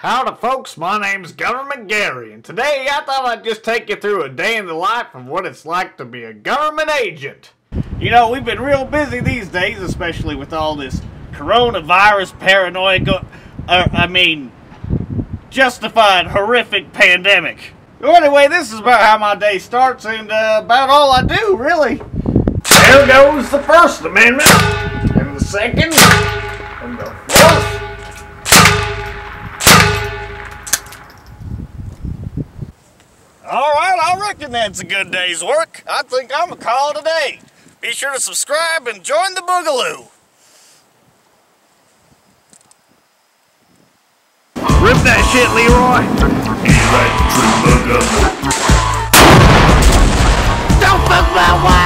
Howdy folks, my name's Government Gary, and today I thought I'd just take you through a day in the life of what it's like to be a government agent. You know, we've been real busy these days, especially with all this coronavirus paranoia go- uh, I mean, justified horrific pandemic. Well, anyway, this is about how my day starts and uh, about all I do, really. There goes the First Amendment, and the Second, All right, I reckon that's a good day's work. I think I'm gonna call today. Be sure to subscribe and join the Boogaloo. Rip that shit, Leroy. Electric Boogaloo. Don't fuck my wife, pumpkin! Holy shit.